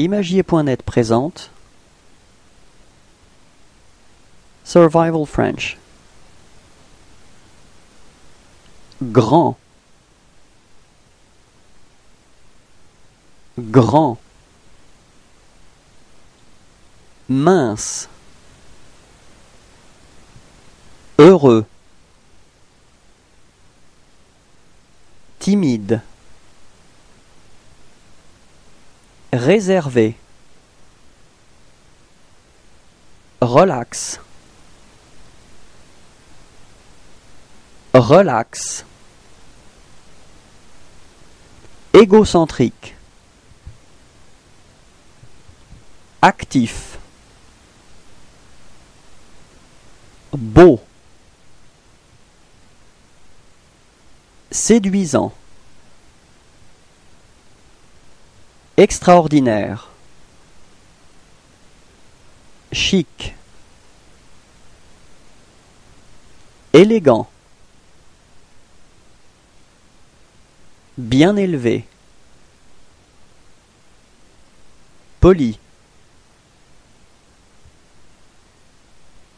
Imagier.net présente Survival French. Grand. Grand. Mince. Heureux. Timide Réservé. Relax. Relax. Égocentrique. Actif. Beau. Séduisant Extraordinaire. Chic. Élégant. Bien élevé. Poli.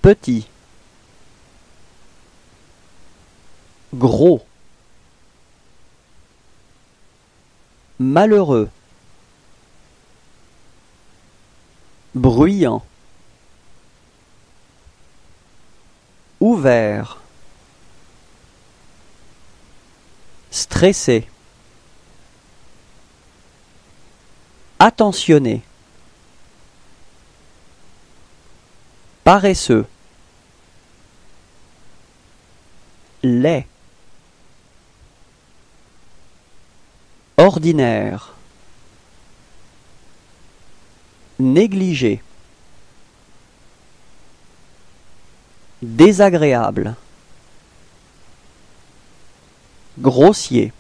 Petit. Gros. Malheureux Bruyant Ouvert Stressé Attentionné Paresseux Laid Ordinaire Négligé Désagréable Grossier